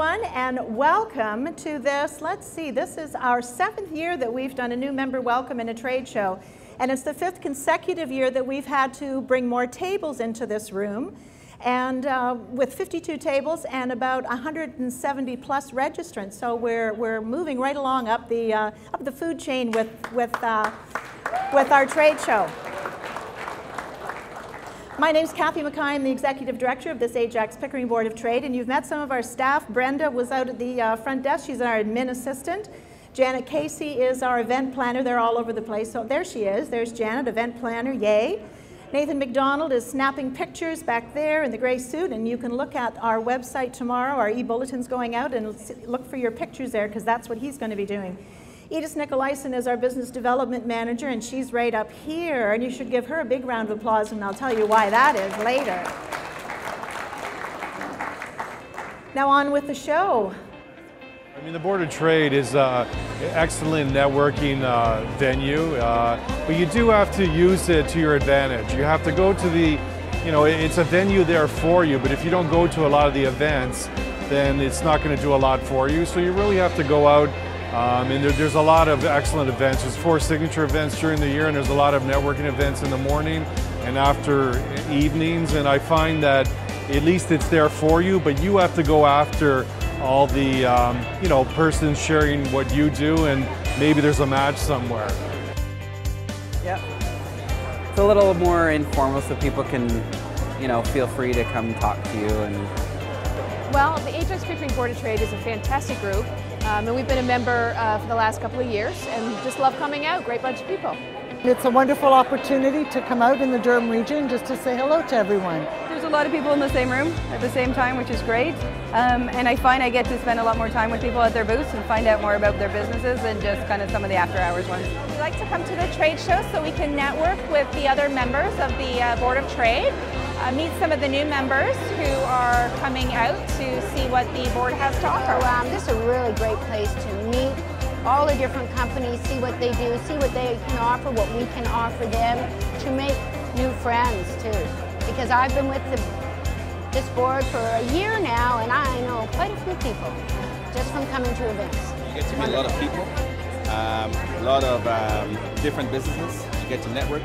and welcome to this. Let's see, this is our seventh year that we've done a new member welcome in a trade show. And it's the fifth consecutive year that we've had to bring more tables into this room. And uh, with 52 tables and about 170 plus registrants. So we're, we're moving right along up the, uh, up the food chain with, with, uh, with our trade show. My name is Kathy McKay. I'm the executive director of this Ajax Pickering Board of Trade, and you've met some of our staff. Brenda was out at the uh, front desk. She's our admin assistant. Janet Casey is our event planner. They're all over the place. So there she is. There's Janet, event planner. Yay. Nathan McDonald is snapping pictures back there in the gray suit, and you can look at our website tomorrow. Our e-bulletin's going out, and look for your pictures there because that's what he's going to be doing. Edith Nicolaisen is our business development manager, and she's right up here, and you should give her a big round of applause, and I'll tell you why that is later. Now on with the show. I mean, the Board of Trade is uh, an excellent networking uh, venue, uh, but you do have to use it to your advantage. You have to go to the, you know, it's a venue there for you, but if you don't go to a lot of the events, then it's not going to do a lot for you. So you really have to go out um, and there, there's a lot of excellent events. There's four signature events during the year, and there's a lot of networking events in the morning and after evenings. And I find that at least it's there for you, but you have to go after all the um, you know persons sharing what you do, and maybe there's a match somewhere. Yeah, it's a little more informal, so people can you know feel free to come talk to you and. Well, the Ajax Pickering Board of Trade is a fantastic group. Um, and we've been a member uh, for the last couple of years and just love coming out. Great bunch of people. It's a wonderful opportunity to come out in the Durham region just to say hello to everyone. There's a lot of people in the same room at the same time, which is great. Um, and I find I get to spend a lot more time with people at their booths and find out more about their businesses than just kind of some of the after hours ones. We like to come to the trade show so we can network with the other members of the uh, Board of Trade uh, meet some of the new members who are coming out to see what the board has to offer. um, this is a really great place to meet all the different companies, see what they do, see what they can offer, what we can offer them, to make new friends too. Because I've been with the, this board for a year now and I know quite a few people just from coming to events. You get to meet a lot of people, um, a lot of um, different businesses get to network.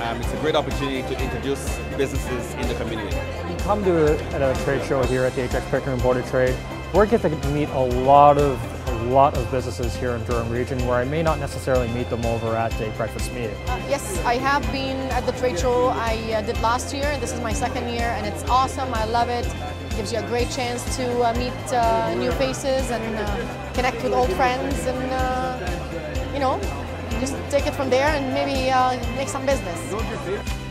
Um, it's a great opportunity to introduce businesses in the community. You come to a, a trade show here at the Ajax Pickering Board of Trade, we're get to meet a lot of a lot of businesses here in Durham region where I may not necessarily meet them over at a breakfast meeting. Uh, yes, I have been at the trade show I uh, did last year and this is my second year and it's awesome. I love it. it gives you a great chance to uh, meet uh, new faces and uh, connect with old friends and uh, you know just take it from there and maybe uh, make some business.